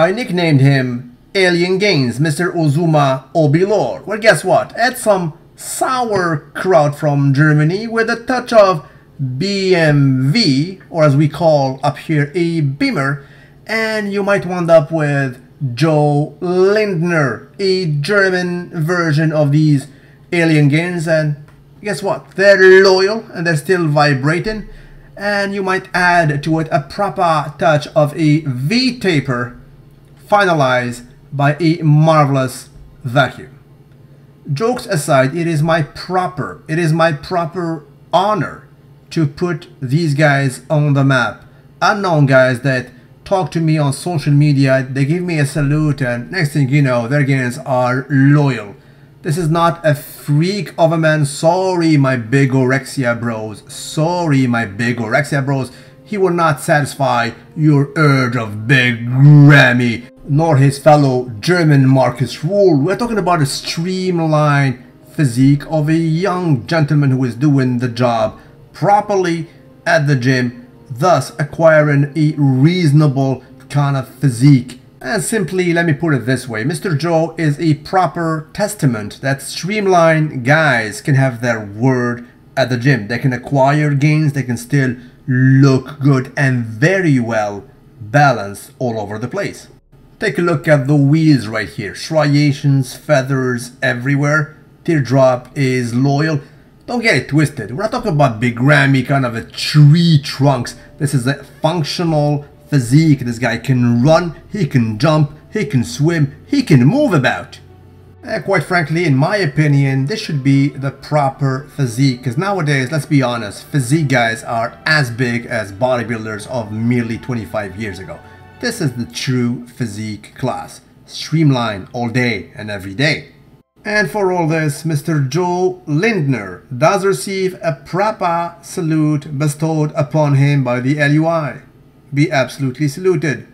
I nicknamed him Alien Gains, Mr. Ozuma Obilor. Well, guess what? Add some sauerkraut from Germany with a touch of BMW, or as we call up here, a Beamer, and you might wind up with Joe Lindner, a German version of these alien gains, and guess what? They're loyal and they're still vibrating, and you might add to it a proper touch of a V-taper finalized by a marvelous vacuum. Jokes aside, it is my proper, it is my proper honor to put these guys on the map. Unknown guys that talk to me on social media, they give me a salute and next thing you know, their gains are loyal. This is not a freak of a man. Sorry, my bigorexia bros. Sorry, my bigorexia bros. He will not satisfy your urge of big Grammy, nor his fellow German Markus Rühl. We're talking about a streamlined physique of a young gentleman who is doing the job properly at the gym, thus acquiring a reasonable kind of physique. And simply, let me put it this way, Mr. Joe is a proper testament that streamlined guys can have their word at the gym. They can acquire gains, they can still look good and very well balanced all over the place. Take a look at the wheels right here. Striations, feathers everywhere. Teardrop is loyal. Don't get it twisted. We're not talking about big Grammy kind of a tree trunks. This is a functional physique. This guy can run, he can jump, he can swim, he can move about. And quite frankly, in my opinion, this should be the proper physique. Because nowadays, let's be honest, physique guys are as big as bodybuilders of merely 25 years ago. This is the true physique class. Streamline all day and every day. And for all this, Mr. Joe Lindner does receive a proper salute bestowed upon him by the LUI. Be absolutely saluted.